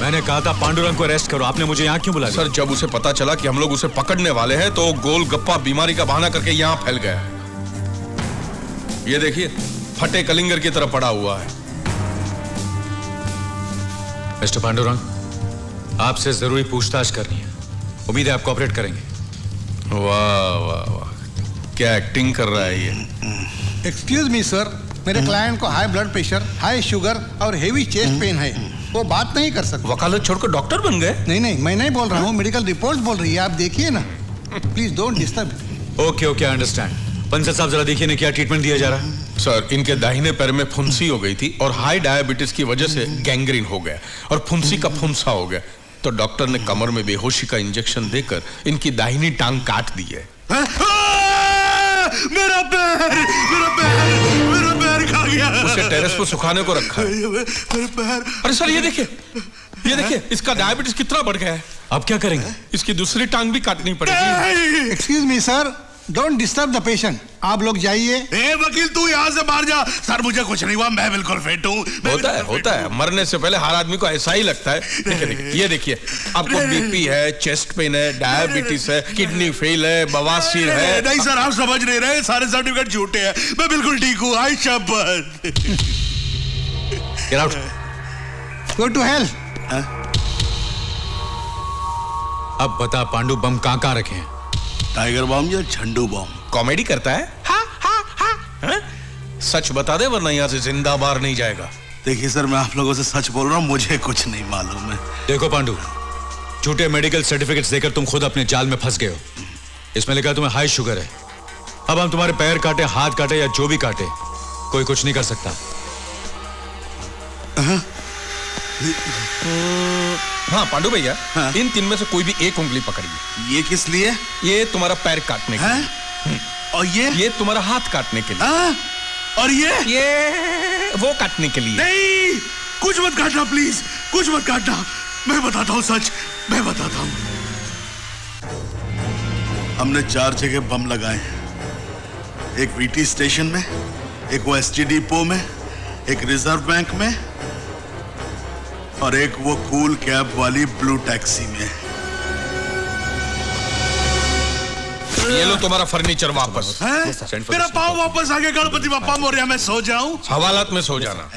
मैंने कहा था पांडुरंग को अरेस्ट करो। आपने मुझे यहाँ क्यों बुलाया? सर जब उसे पता चला कि हम लोग उसे पकड़ने वाले हैं तो गोल गप्पा बीमारी का बहाना करके यहाँ फैल गया ये देखिए फटे कलिंगर की तरफ़ पड़ा हुआ है। मिस्टर पांडुरंग आपसे ज़रूरी पूछताछ करनी है। उम्मीद है आप कॉपरेट करेंगे। वाह वाह वाह। क्या एक्टिंग कर रहा है ये? एक्सक्यूज मी सर मेरे क्लाइंट को high blood pressure high sugar और हेवी चेस्ट पेन है। वो बात नहीं कर सकते। वकालत छोड़कर डॉक्टर बन गए? नहीं नहीं मैं नहीं बोल रहा हूँ मेडिकल रिपोर्ट बोल रही है। आप देखिए ना। Please don't disturb okay okay understand puncture साहब जरा देखिए ना क्या ट्रीटमेंट दिया जा रहा है। सर इनके दाहिने पैर में फुंसी हो गई थी और हाई डायबिटीज़ की वजह से गैंग्रीन हो गया और फुंसी का फुंसा हो गया। तो डॉक्टर ने कमर में बेहोशी का इंजेक्शन देकर इनकी दाहिनी टांग काट दी है। मेरा पैर मेरा पैर मेरा पैर। उसे टेरेस पर सुखाने को रखा है। मेरे पैर। अरे सर ये देखिए ये देखिए इसका डायबिटीज़ कितना बढ़ गया है। अब क्या करेंगे? इसकी दूसरी टांग भी काटनी पड़ेगी। Excuse me sir don't disturb the patient आप लोग जाइए। ए वकील तू यहाँ से बाहर जा। सर मुझे कुछ नहीं हुआ। मैं बिल्कुल फिट हूँ। होता है होता है। मरने से पहले हर आदमी को ऐसा ही लगता है। देखिए देखिए ये देखिए आपको बीपी है चेस्ट पेन है डायबिटीज़ है किडनी फेल है बवासीर है। नहीं सर आप समझ नहीं रहे। सारे सर्टिफिकेट झूठे हैं। मैं बिल्कुल ठीक हूँ। I get go to hell अब बता पांडु बम कहाँ कहाँ रखे हैं? टाइगर बॉम्ब या झंडू बॉम्ब? कॉमेडी करता है? हा, हा, हा, हा? सच बता दे वरना यहाँ से ज़िंदा बाहर नहीं जाएगा। देखिए सर मैं आप लोगों से सच बोल रहा हूँ मुझे कुछ नहीं मालूम है। देखो पांडु झूठे मेडिकल सर्टिफिकेट्स देकर तुम खुद अपने जाल में फंस गए हो। इसमें लिखा तुम्हें हाई शुगर है। अब हम तुम्हारे पैर काटे हाथ काटे या जो भी काटे कोई कुछ नहीं कर सकता। हाँ पांडु भैया हाँ। इन तीन में से कोई भी एक उंगली पकड़िए। ये किस लिए? ये तुम्हारा पैर काटने के लिए। और ये? ये तुम्हारा हाथ काटने के लिए। हाँ? और ये? ये वो काटने के लिए। नहीं! कुछ मत काटना प्लीज़ कुछ मत काटना। मैं बताता हूँ सच मैं बताता हूँ। हमने चार जगह बम लगाए हैं। एक वीटी स्टेशन में एक वो एस में एक रिज़र्व बैंक में और एक वो कूल कैब वाली ब्लू टैक्सी में ये लो तुम्हारा फर्नीचर वापस। है? मेरा पाँव वापस आगे गणपति बापा मोरिया में सो जाऊँ। हवालात में सो जाना?